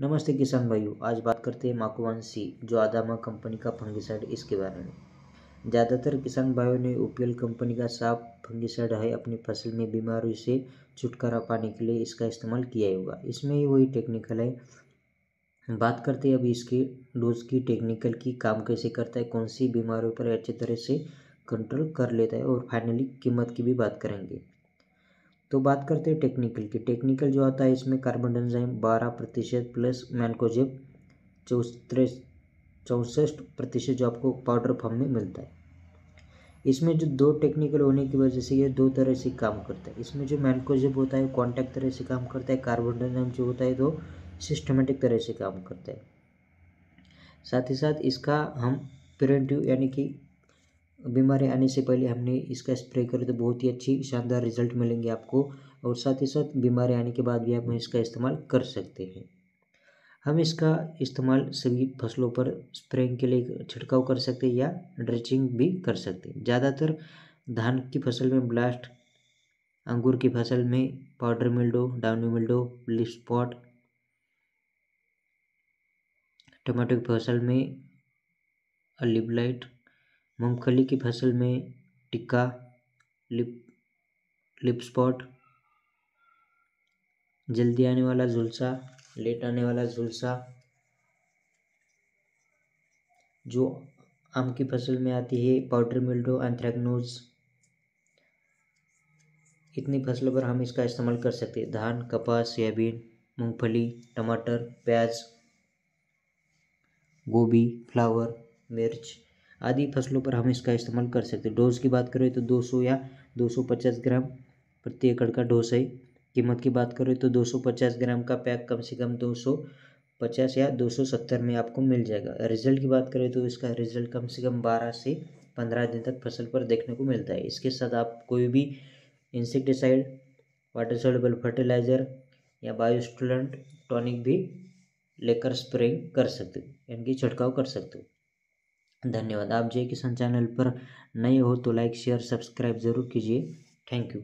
नमस्ते किसान भाइयों, आज बात करते हैं माकुवान सी जो आदामा कंपनी का फंगिसाइड, इसके बारे में। ज़्यादातर किसान भाइयों ने ओपीएल कंपनी का साफ़ फंगिसाइड है, अपनी फ़सल में बीमारी से छुटकारा पाने के लिए इसका इस्तेमाल किया होगा। इसमें ही वही टेक्निकल है। बात करते हैं अभी इसके डोज की टेक्निकल की, काम कैसे करता है, कौन सी बीमारियों पर अच्छी तरह से कंट्रोल कर लेता है, और फाइनली कीमत की भी बात करेंगे। तो बात करते हैं टेक्निकल की। टेक्निकल जो आता है इसमें कार्बन डाइजाइम बारह प्रतिशत प्लस मैनकोजेब चौसठ चौंसठ प्रतिशत जो आपको पाउडर फॉर्म में मिलता है। इसमें जो दो टेक्निकल होने की वजह से ये दो तरह से काम करता है। इसमें जो मैनकोजेब होता है कॉन्टैक्ट तरह से काम करता है कार्बन डाइजाइम जो होता है तो सिस्टमेटिक तरह से काम करता है। साथ ही साथ इसका हम प्रिवेंटिव यानी कि बीमारी आने से पहले हमने इसका स्प्रे करें तो बहुत ही अच्छी शानदार रिज़ल्ट मिलेंगे आपको और साथ ही साथ बीमारी आने के बाद भी आप इसका इस्तेमाल कर सकते हैं। हम इसका इस्तेमाल सभी फ़सलों पर स्प्रेइंग के लिए छिड़काव कर सकते हैं या ड्रेचिंग भी कर सकते हैं। ज़्यादातर धान की फ़सल में ब्लास्ट अंगूर की फ़सल में powder mildew downy mildew leaf spot tomato की फ़सल में लिपलाइट मूंगफली की फ़सल में टिक्का, लिप लिप स्पॉट जल्दी आने वाला झुलसा, लेट आने वाला झुलसा, जो आम की फ़सल में आती है, पाउडर मिल्डो, एंथ्रेक्नोज, इतनी फ़सलों पर हम इसका इस्तेमाल कर सकते हैं। धान, कपास, सोयाबीन, मूंगफली, टमाटर, प्याज, गोभी, फ्लावर, मिर्च आदि फ़सलों पर हम इसका इस्तेमाल कर सकते हैं। डोज की बात करें तो 200 या 250 ग्राम प्रति एकड़ का डोज है। कीमत की बात करें तो 250 ग्राम का पैक कम से कम 250 या 270 में आपको मिल जाएगा। रिज़ल्ट की बात करें तो इसका रिज़ल्ट कम से कम 12 से 15 दिन तक फ़सल पर देखने को मिलता है। इसके साथ आप कोई भी इंसेक्टिसाइड, वाटर सोलेबल फर्टिलाइज़र या बायोस्टुलेंट टॉनिक भी लेकर स्प्रेइंग कर सकते हो, यानी कि छिड़काव कर सकते हो। धन्यवाद। आप जय किसान चैनल पर नए हो तो लाइक, शेयर, सब्सक्राइब ज़रूर कीजिए। Thank you.